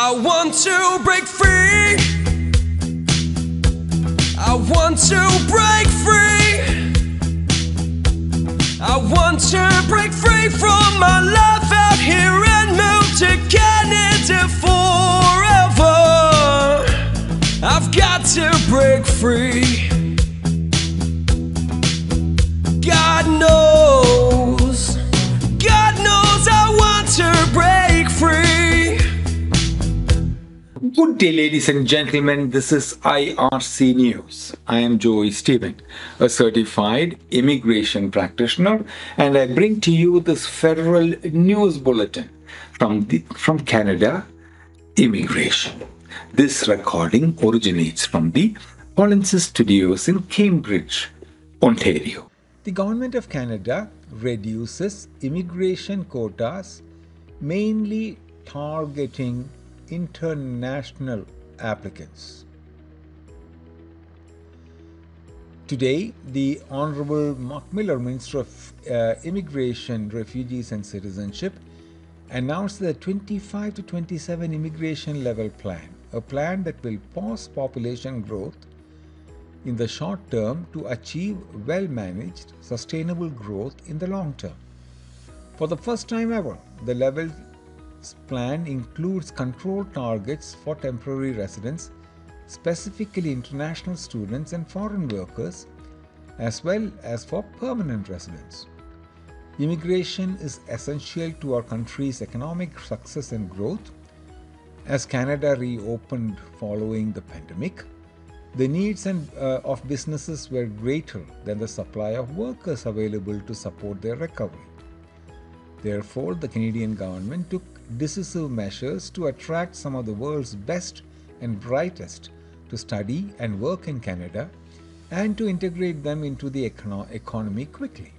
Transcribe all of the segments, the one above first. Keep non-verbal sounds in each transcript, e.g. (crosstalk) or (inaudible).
I want to break free. I want to break free. I want to break free from my life out here and move to Canada forever. I've got to break free. Good day, ladies and gentlemen. This is IRC News. I am Joy Stephen, a certified immigration practitioner, and I bring to you this federal news bulletin from the, from Canada Immigration. This recording originates from the Polinsys Studios in Cambridge, Ontario. The Government of Canada reduces immigration quotas mainly targeting international applicants. Today, the Honorable Marc Miller, Minister of uh, Immigration, Refugees and Citizenship, announced the 25 to 27 immigration level plan, a plan that will pause population growth in the short term to achieve well managed, sustainable growth in the long term. For the first time ever, the level plan includes control targets for temporary residents, specifically international students and foreign workers, as well as for permanent residents. Immigration is essential to our country's economic success and growth. As Canada reopened following the pandemic, the needs and, uh, of businesses were greater than the supply of workers available to support their recovery. Therefore, the Canadian government took decisive measures to attract some of the world's best and brightest to study and work in Canada and to integrate them into the econo- economy quickly.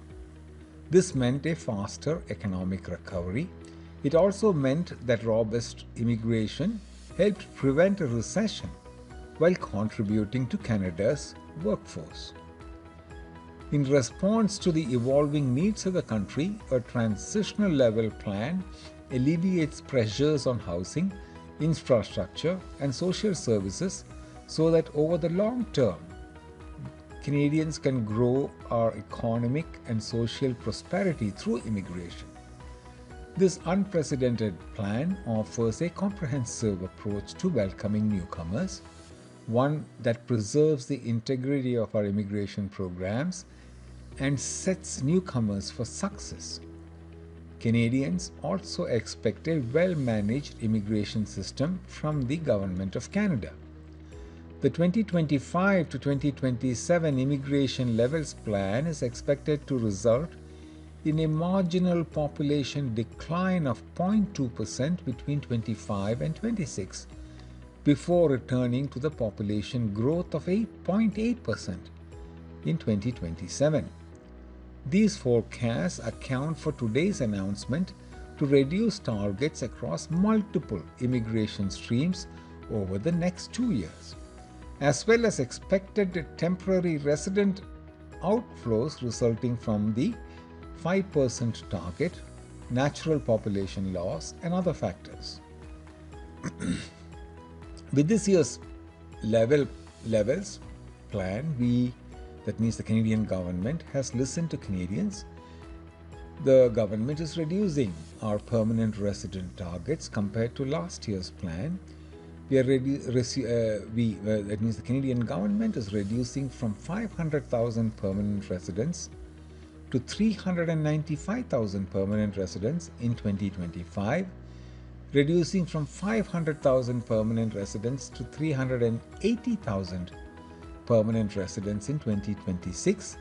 This meant a faster economic recovery. It also meant that robust immigration helped prevent a recession while contributing to Canada's workforce. In response to the evolving needs of the country, a transitional level plan alleviates pressures on housing, infrastructure, and social services so that over the long term, Canadians can grow our economic and social prosperity through immigration. This unprecedented plan offers a comprehensive approach to welcoming newcomers, one that preserves the integrity of our immigration programs and sets newcomers for success. Canadians also expect a well managed immigration system from the Government of Canada. The 2025 to 2027 Immigration Levels Plan is expected to result in a marginal population decline of 0.2% between 25 and 26 before returning to the population growth of 8.8% in 2027. These forecasts account for today's announcement to reduce targets across multiple immigration streams over the next two years, as well as expected temporary resident outflows resulting from the 5% target, natural population loss, and other factors. (clears throat) With this year's level levels plan, we that means the Canadian government has listened to Canadians. The government is reducing our permanent resident targets compared to last year's plan. We are redu- uh, we, uh, that means the Canadian government is reducing from 500,000 permanent residents to 395,000 permanent residents in 2025, reducing from 500,000 permanent residents to 380,000 permanent residents in 2026,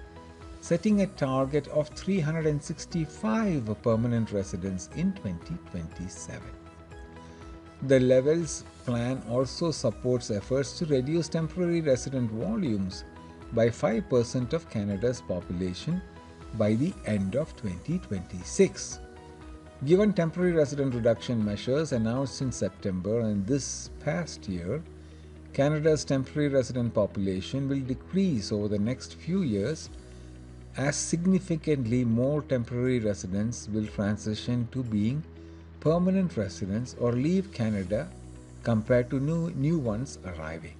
setting a target of 365 permanent residents in 2027. The Levels plan also supports efforts to reduce temporary resident volumes by 5% of Canada's population by the end of 2026. Given temporary resident reduction measures announced in September and this past year, Canada's temporary resident population will decrease over the next few years as significantly more temporary residents will transition to being permanent residents or leave Canada compared to new, new ones arriving.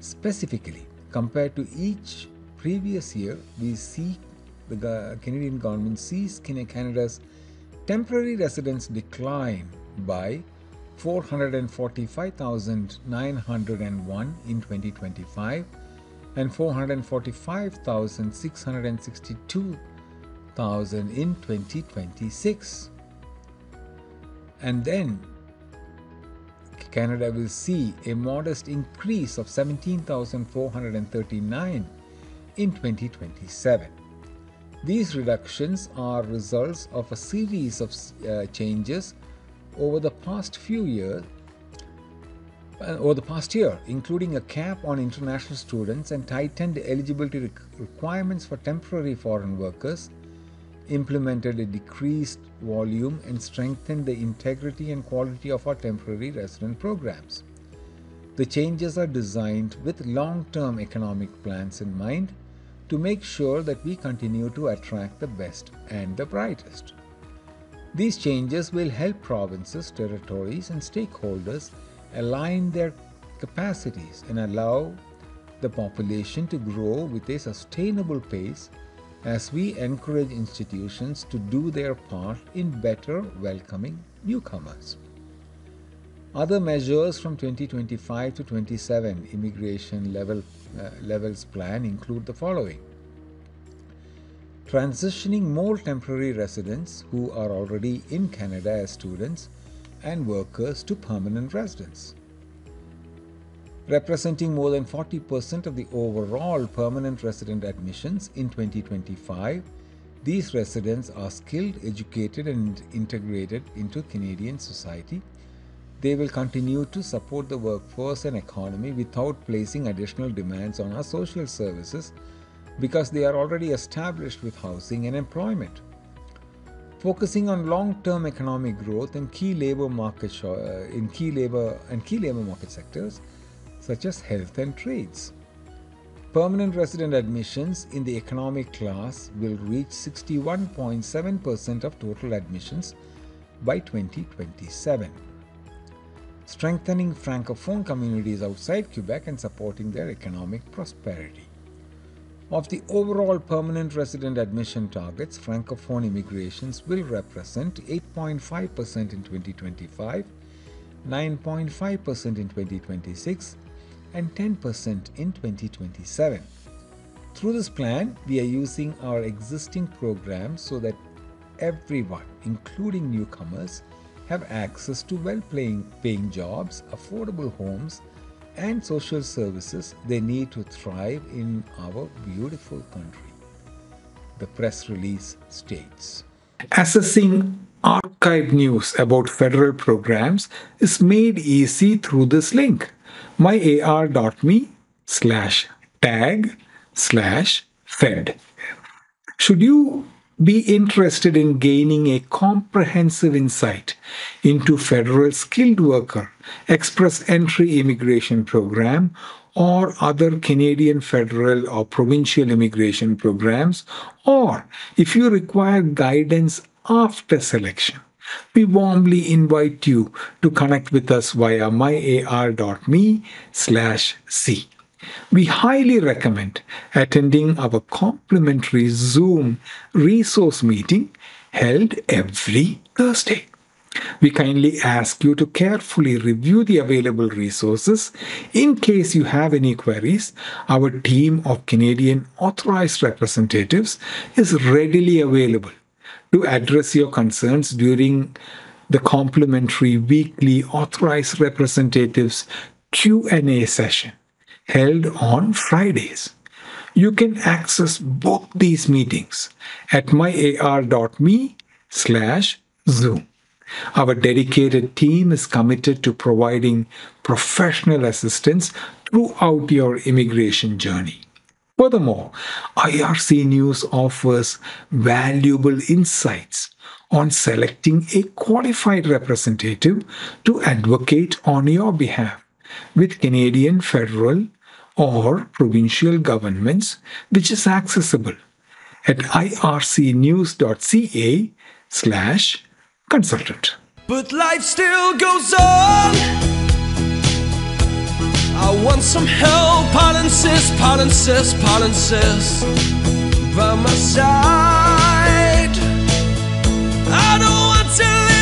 Specifically, compared to each previous year, we see the Canadian government sees Canada's temporary residents decline by 445,901 in 2025 and 445,662,000 in 2026. And then Canada will see a modest increase of 17,439 in 2027. These reductions are results of a series of uh, changes over the past few years uh, over the past year, including a cap on international students and tightened eligibility requirements for temporary foreign workers, implemented a decreased volume, and strengthened the integrity and quality of our temporary resident programs. The changes are designed with long term economic plans in mind to make sure that we continue to attract the best and the brightest. These changes will help provinces, territories, and stakeholders align their capacities and allow the population to grow with a sustainable pace as we encourage institutions to do their part in better welcoming newcomers. Other measures from 2025 to 27 immigration level, uh, levels plan include the following transitioning more temporary residents who are already in Canada as students and workers to permanent residents. Representing more than 40% of the overall permanent resident admissions in 2025, these residents are skilled, educated, and integrated into Canadian society. They will continue to support the workforce and economy without placing additional demands on our social services because they are already established with housing and employment. Focusing on long-term economic growth in key labor market uh, in key labor and key labor market sectors such as health and trades. Permanent resident admissions in the economic class will reach 61.7% of total admissions by 2027. Strengthening francophone communities outside Quebec and supporting their economic prosperity. Of the overall permanent resident admission targets, Francophone immigrations will represent 8.5% in 2025, 9.5% in 2026, and 10% in 2027. Through this plan, we are using our existing programs so that everyone, including newcomers, have access to well paying jobs, affordable homes, and social services they need to thrive in our beautiful country. The press release states Assessing archive news about federal programs is made easy through this link myar.me slash tag slash fed. Should you be interested in gaining a comprehensive insight into federal skilled worker express entry immigration program or other Canadian federal or provincial immigration programs or if you require guidance after selection we warmly invite you to connect with us via myar.me slash c we highly recommend attending our complimentary Zoom resource meeting held every Thursday. We kindly ask you to carefully review the available resources. In case you have any queries, our team of Canadian authorized representatives is readily available to address your concerns during the complimentary weekly authorized representatives Q&A session held on Fridays. You can access both these meetings at myar.me slash Zoom. Our dedicated team is committed to providing professional assistance throughout your immigration journey. Furthermore, IRC News offers valuable insights on selecting a qualified representative to advocate on your behalf with Canadian federal or provincial governments, which is accessible at ircnews.ca slash consultant. But life still goes on. I want some help, I'll insist, I'll insist, by my side. I don't want to live